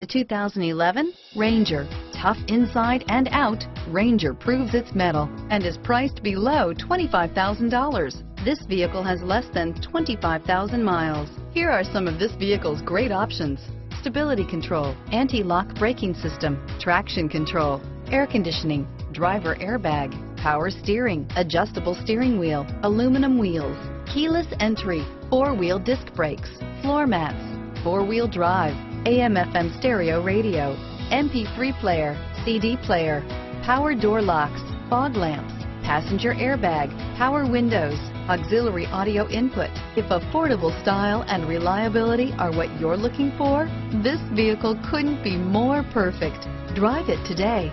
The 2011 Ranger. Tough inside and out, Ranger proves its metal and is priced below $25,000. This vehicle has less than 25,000 miles. Here are some of this vehicle's great options. Stability control, anti-lock braking system, traction control, air conditioning, driver airbag, power steering, adjustable steering wheel, aluminum wheels, keyless entry, four-wheel disc brakes, floor mats, four-wheel drive, AM FM stereo radio, MP3 player, CD player, power door locks, fog lamps, passenger airbag, power windows, auxiliary audio input. If affordable style and reliability are what you're looking for, this vehicle couldn't be more perfect. Drive it today.